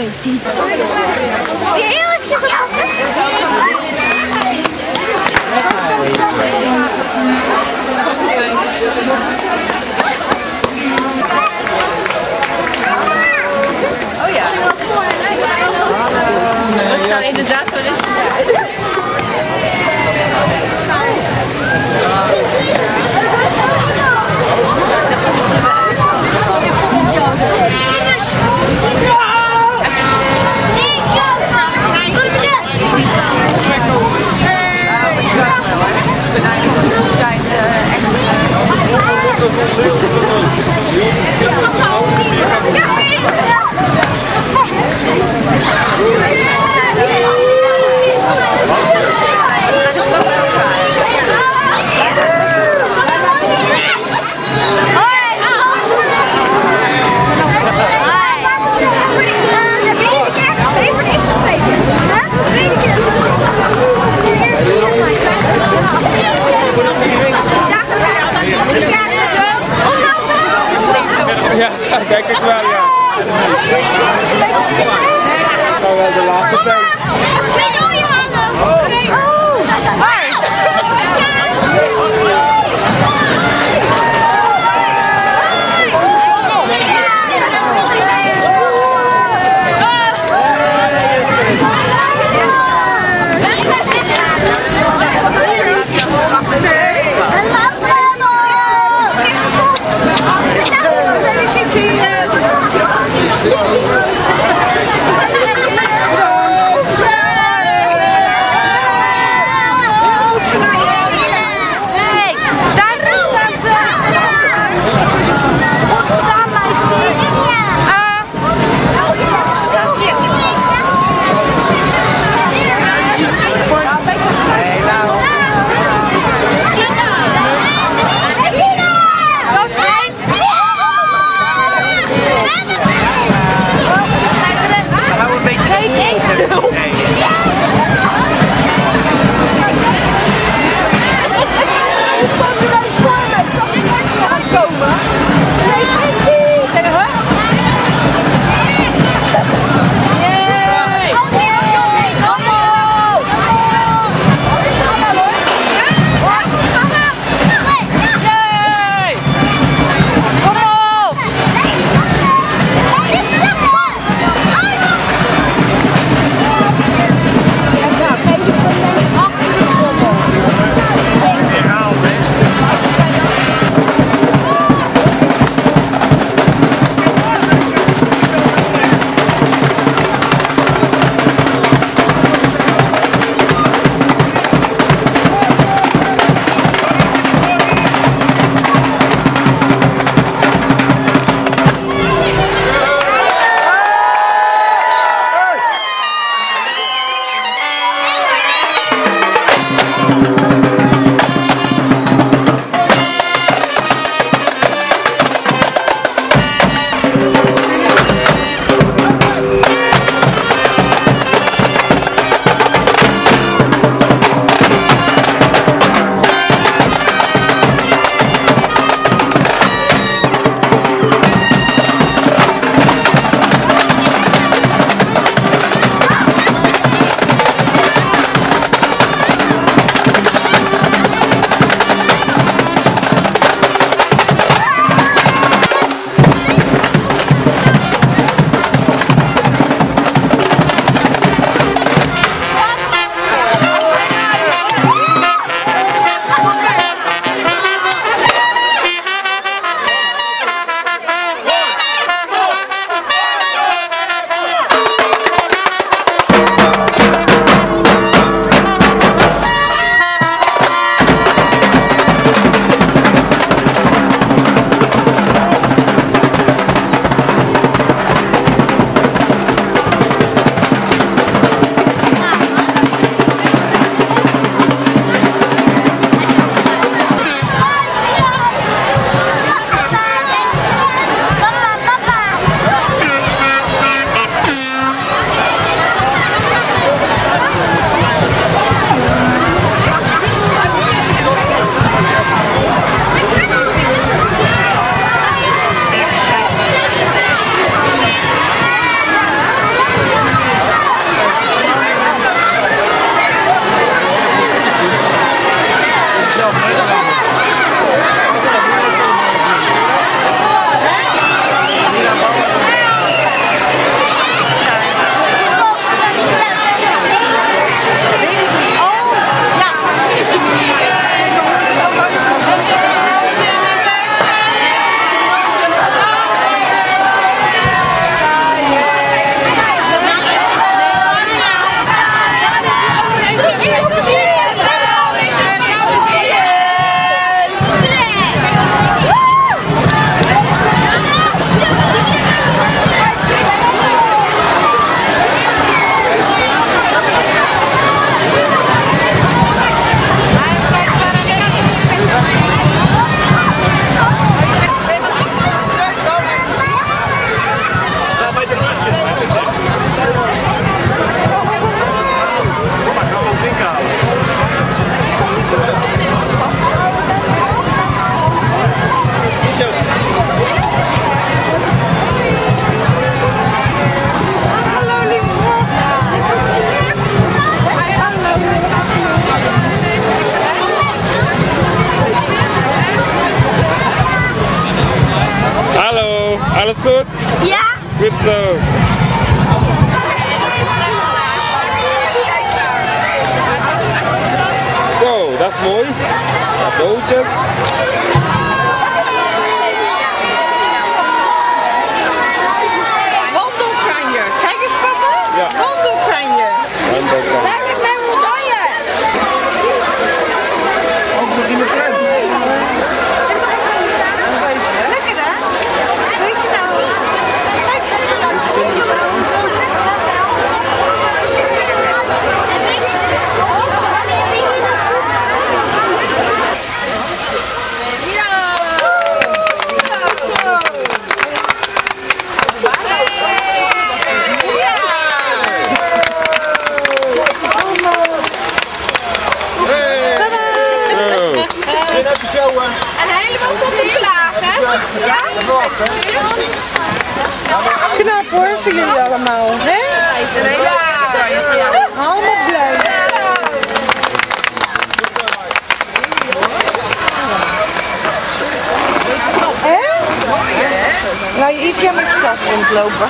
je heel eventjes oppassen? Oh ja. Dat zou inderdaad wel eens goed? Ja? Goed zo. Zo, dat is mooi. Cadeautjes. Ja? Knap hoor voor jullie allemaal. Hè? Ja. Allemaal blij. Hè? Nou, je iets met je tas rondlopen.